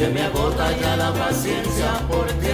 Se me agota ya la paciencia por ti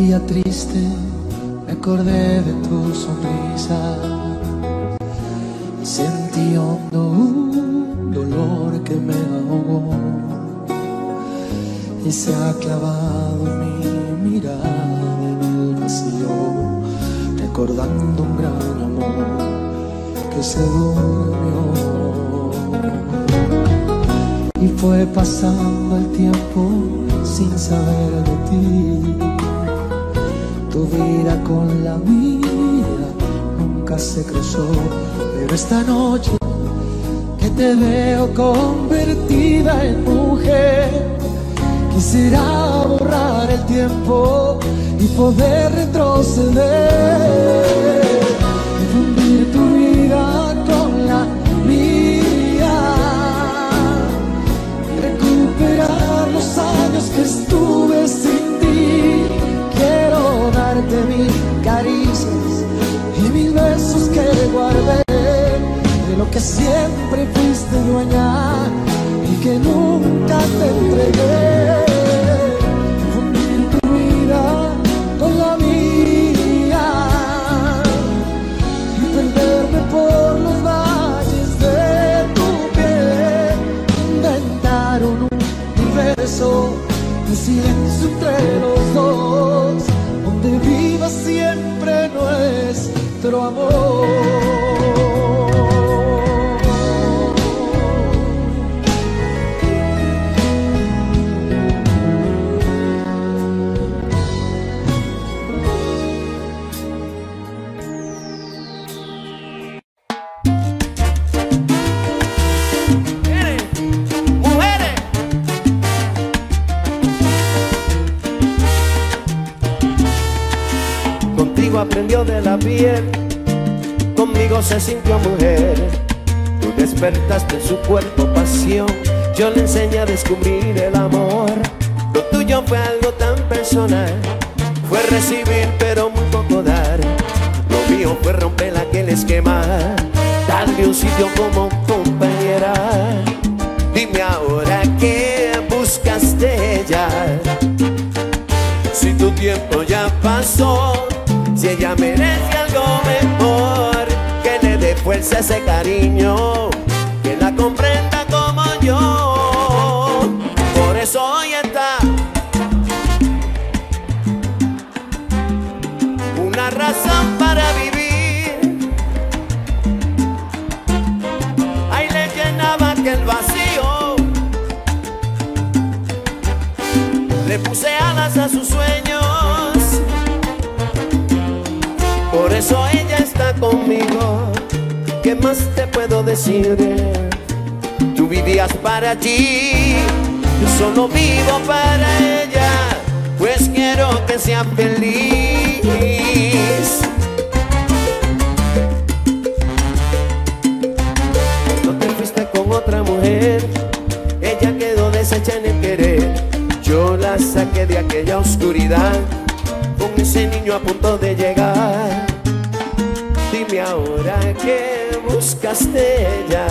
día triste me acordé de tu sonrisa. Sentí hondo un dolor que me ahogó y se ha clavado mi mirada en el vacío, recordando un gran amor que se durmió. Y fue pasando el tiempo sin saber de ti. Tu vida con la mía. Nunca se cruzó, pero esta noche que te veo convertida en mujer, quisiera borrar el tiempo y poder retroceder. Y fundir tu vida con la mía. Recuperar los años que estuve de lo que siempre fuiste dueña y que nunca te entregué. Fundir tu vida con la mía y perderme por los valles de tu piel. Inventar un universo de silencio entre los dos, donde viva siempre nuestro amor. Se sintió mujer. Tú despertaste en su cuerpo pasión, yo le enseñé a descubrir el amor. Lo tuyo fue algo tan personal, fue recibir pero muy poco dar. Lo mío fue romper aquel esquema, darle un sitio como compañera. Dime ahora qué buscas de ella. Si tu tiempo ya pasó, si ella merece ese cariño, que la comprenda como yo. Por eso hoy está una razón para vivir. Ahí le llenaba aquel vacío. Le puse alas a sus sueños. Por eso ella está conmigo. ¿Qué más te puedo decir? Tú vivías para ti, yo solo vivo para ella, pues quiero que sea feliz. No te fuiste con otra mujer, ella quedó deshecha en el querer. Yo la saqué de aquella oscuridad, con ese niño a punto de llegar. Ahora qué buscas de ella.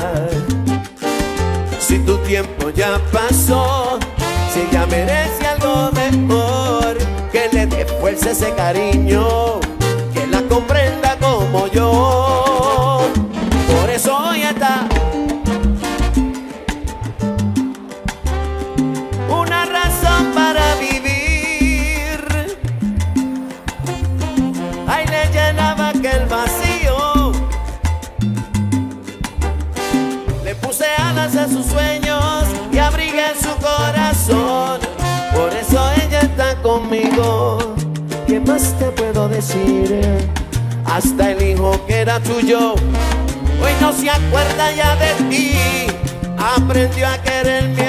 Si tu tiempo ya pasó, si ella merece algo mejor, que le dé fuerza ese cariño, que la comprenda como yo. Hasta el hijo que era tuyo, hoy no se acuerda ya de ti. Aprendió a quererme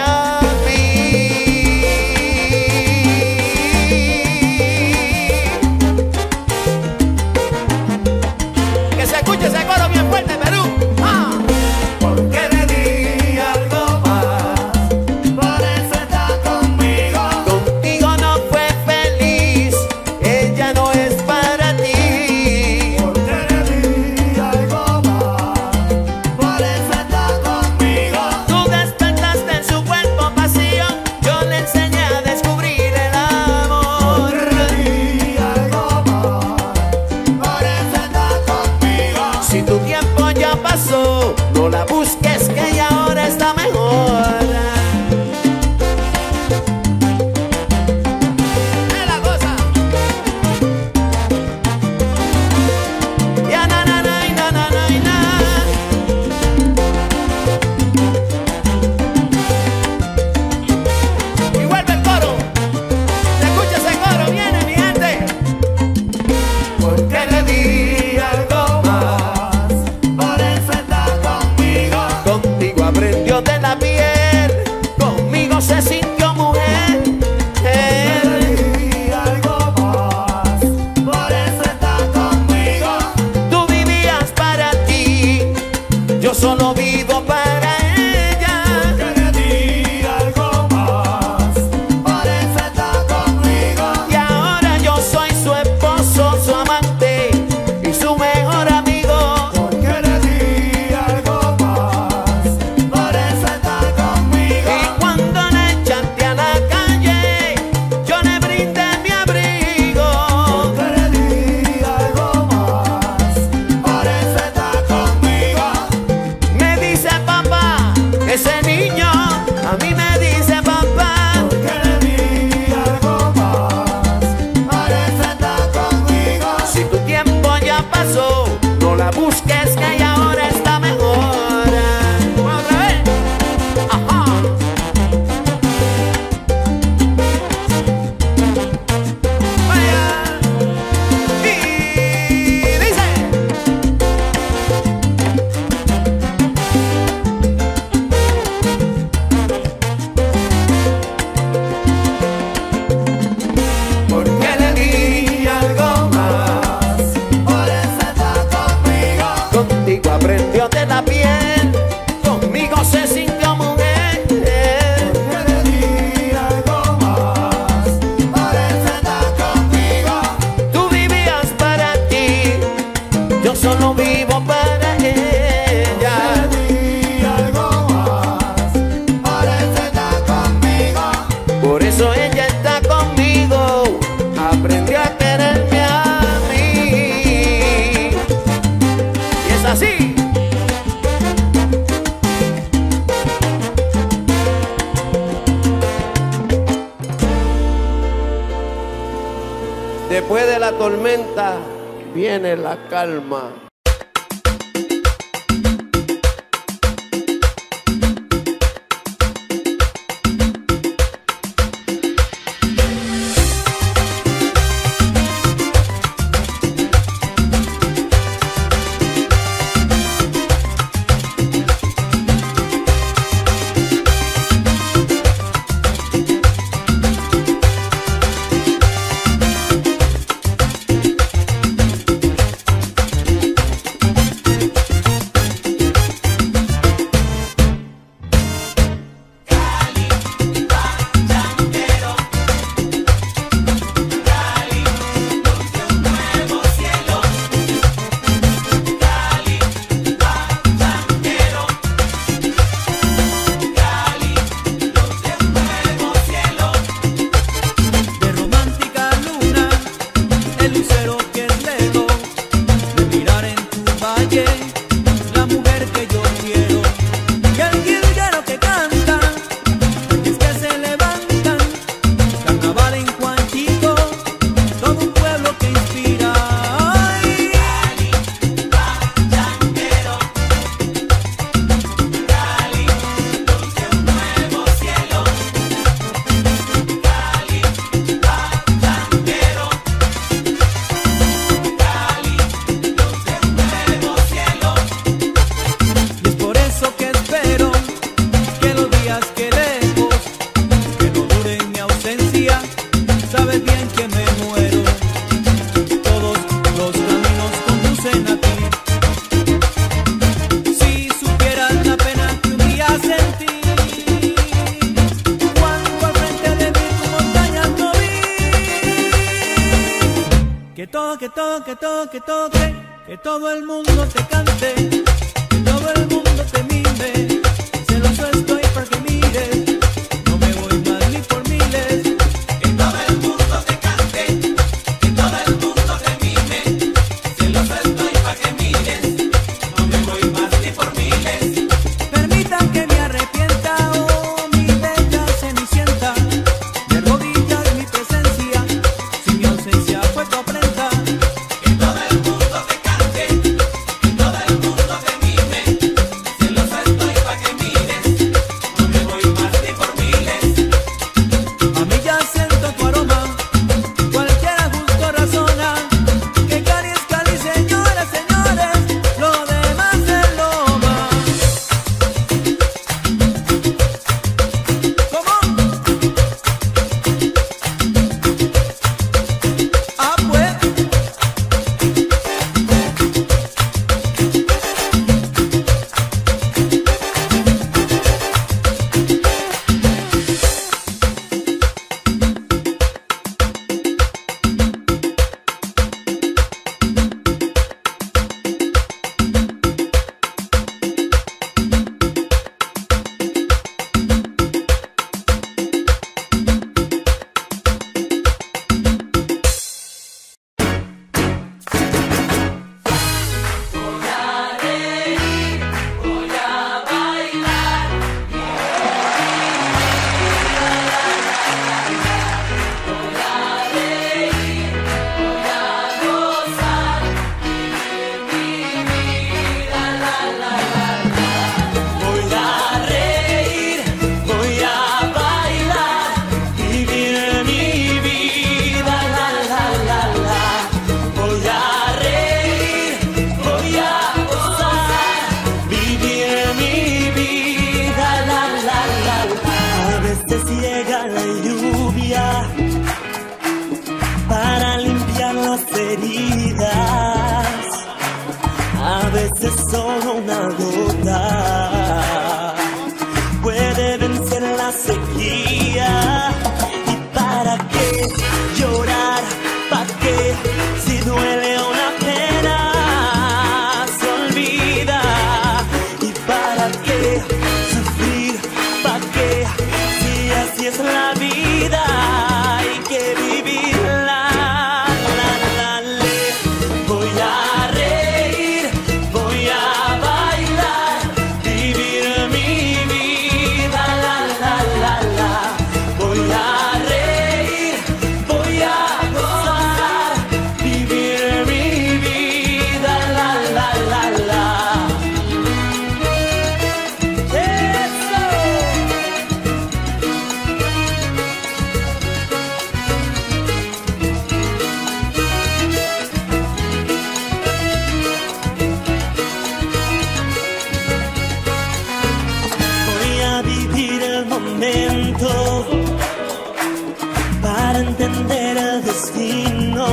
entender el destino.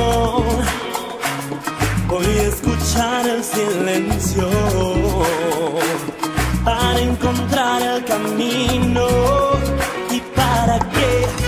Voy a escuchar el silencio para encontrar el camino y para qué.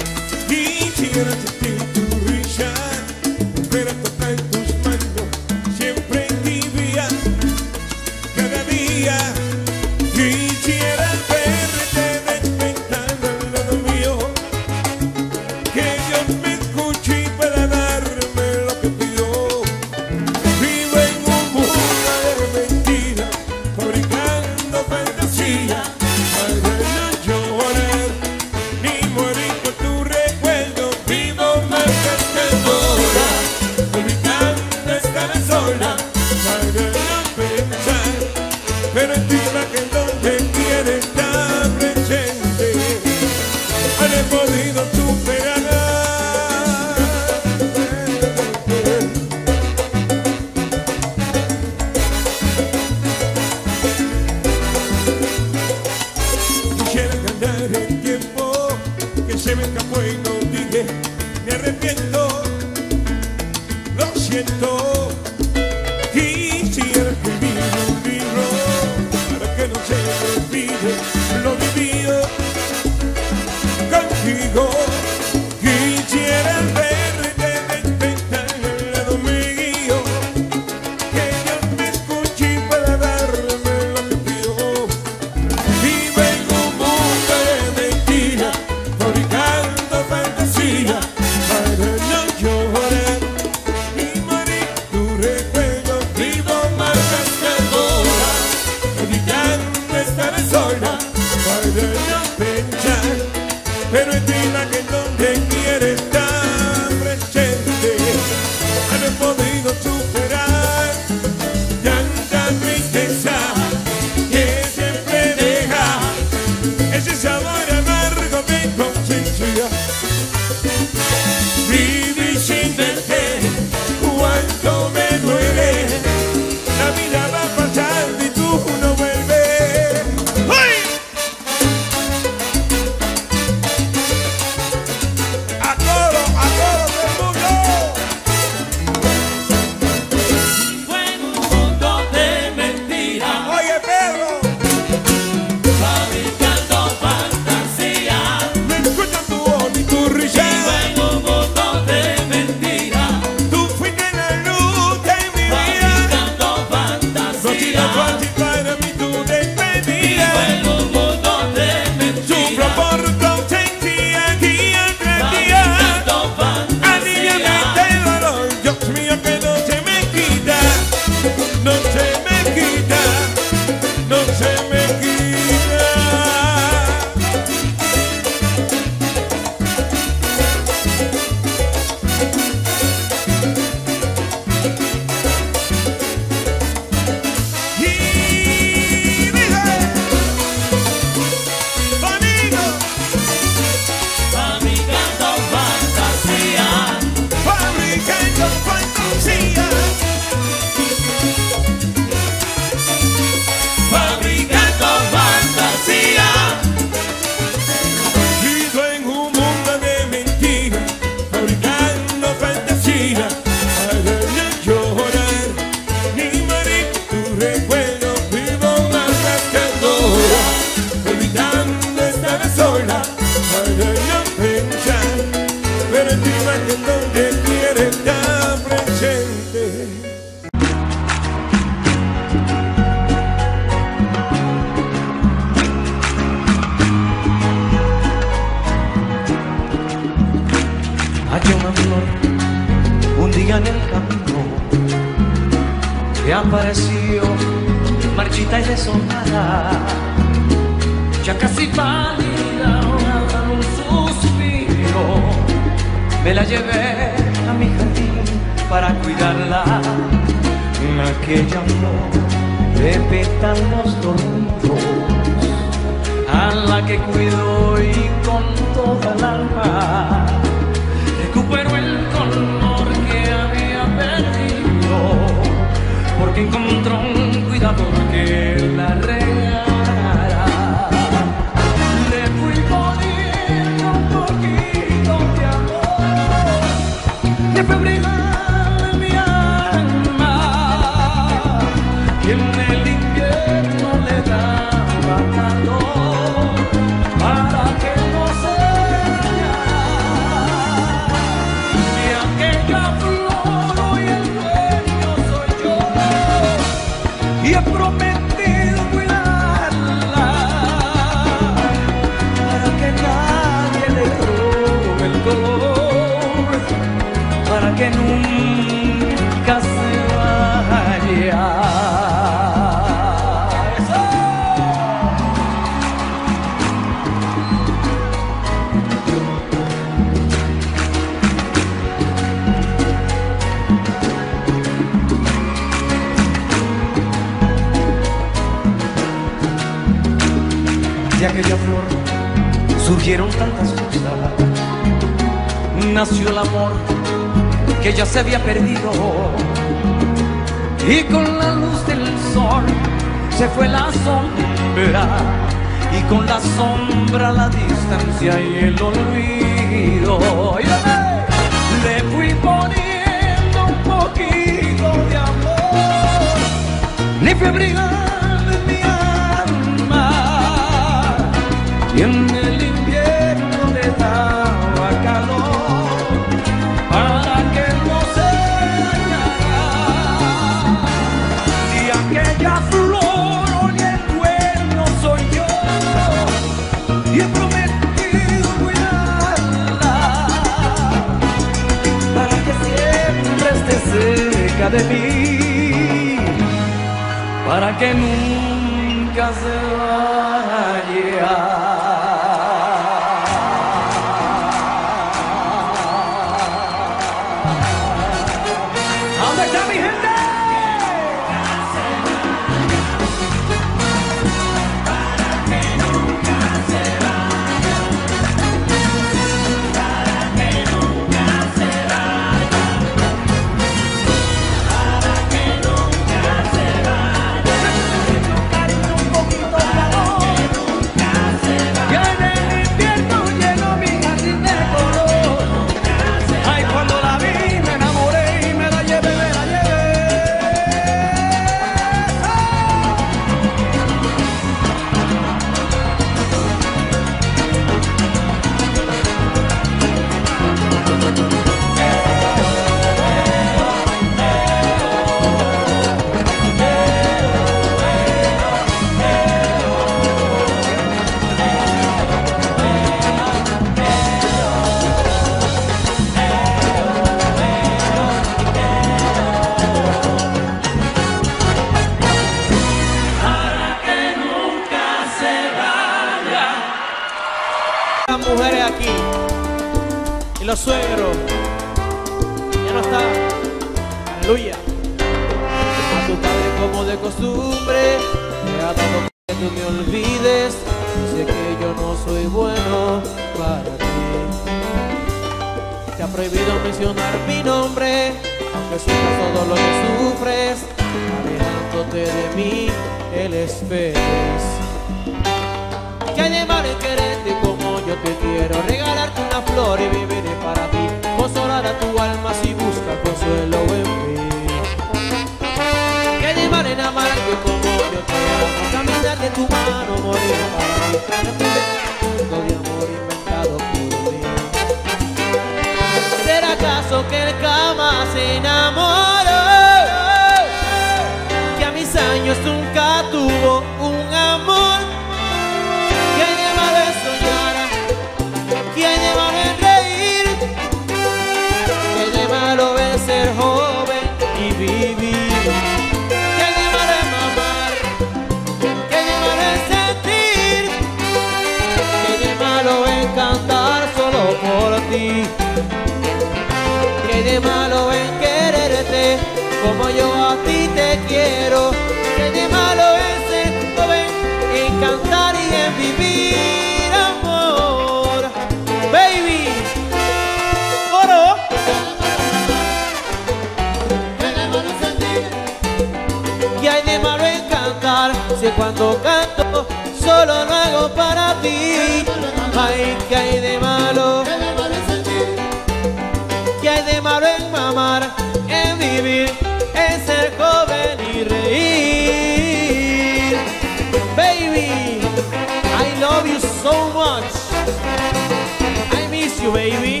baby?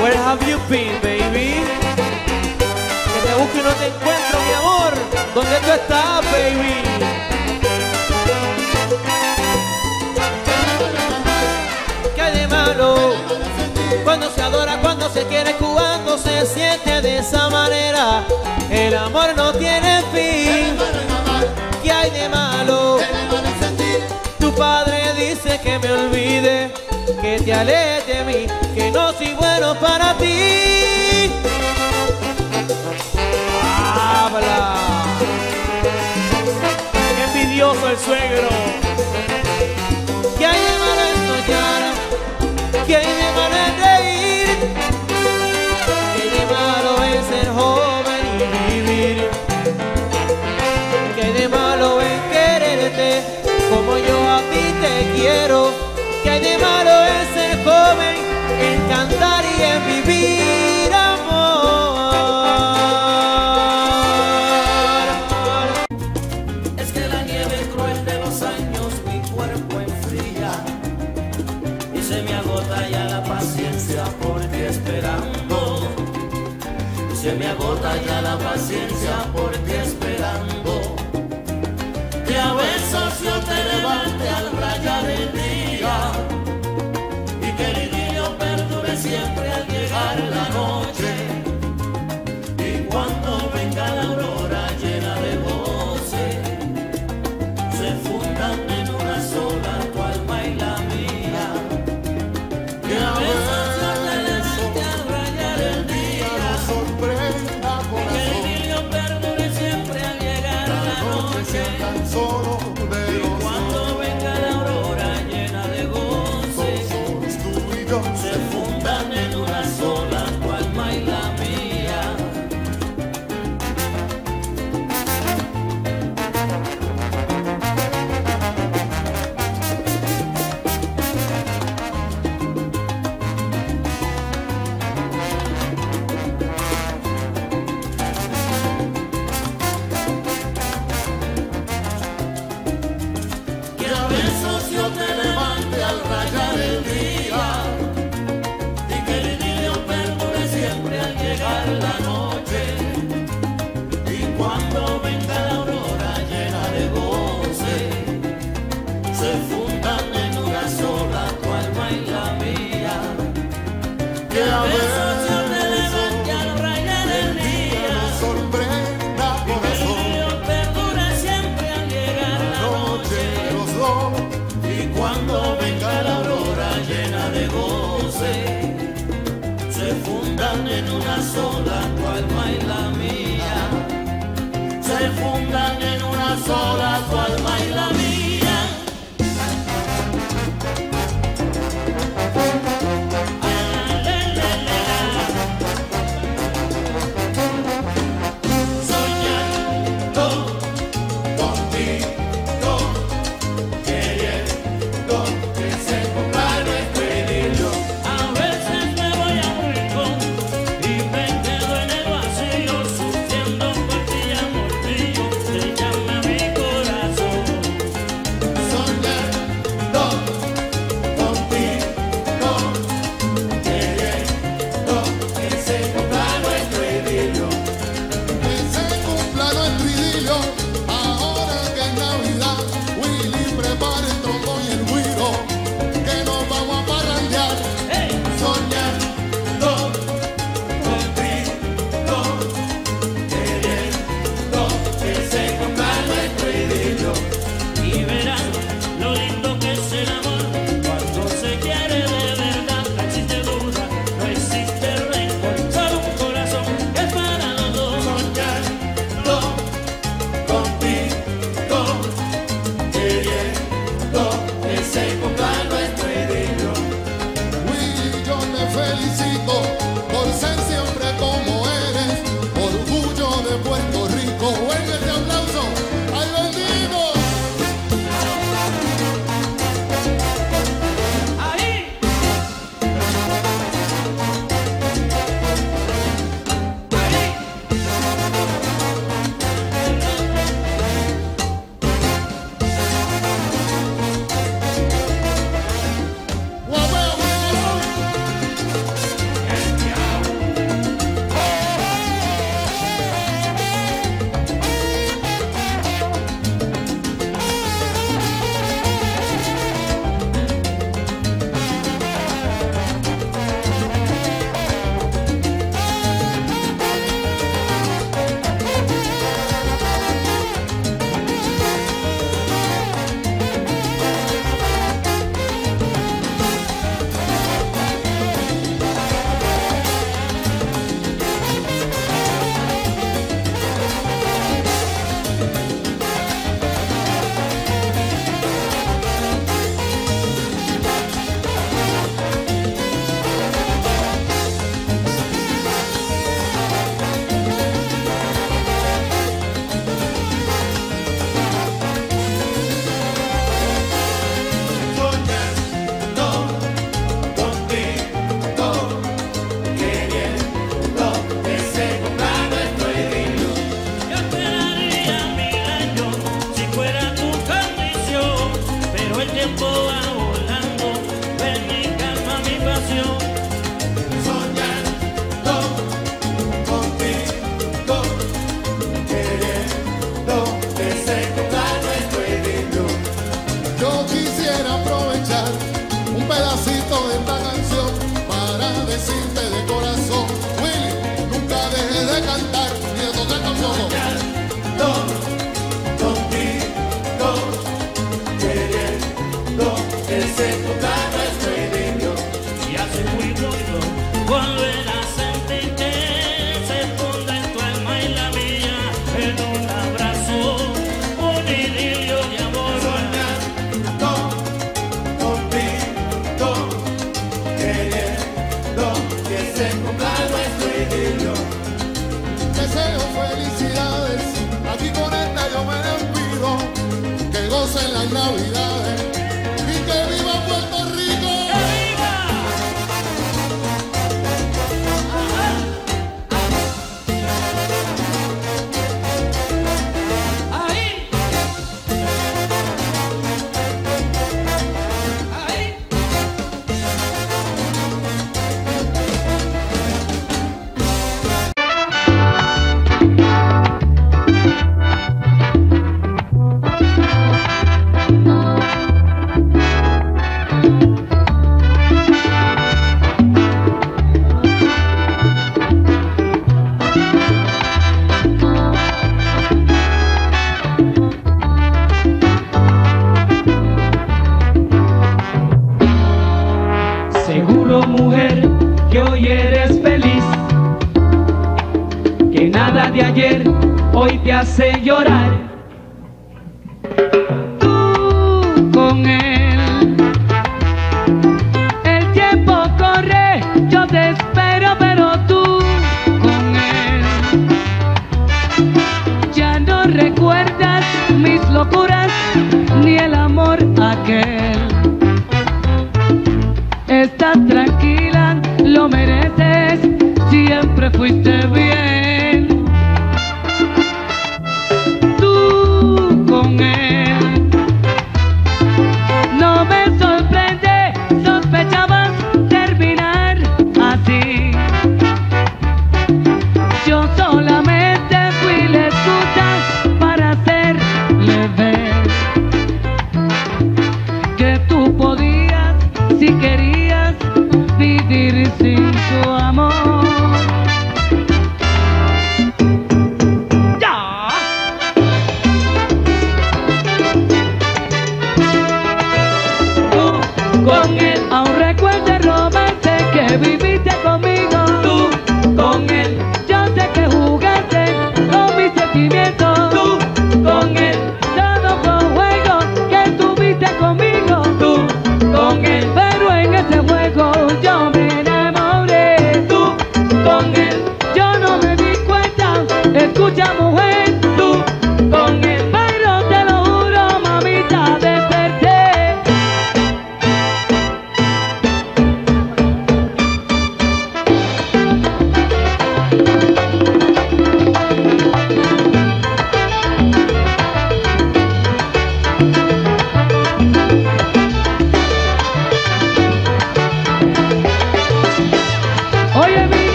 Where have you been, baby? Que te busco y no te encuentro, mi amor. ¿Dónde tú estás, baby? ¿Qué hay de malo? Cuando se adora, cuando se quiere, cuando se siente de esa manera. El amor no tiene te alejes de mí, que no soy bueno para ti. Habla. Qué envidioso el suegro. Que hay de malo en soñar, que hay de malo cuando venga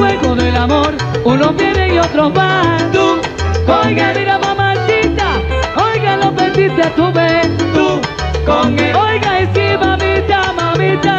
juego del amor, unos vienen y otros van. Tú, oiga, mira mamacita, oiga, lo perdiste tú, ves. Tú, con él. Oiga, y sí, mamita, mamita,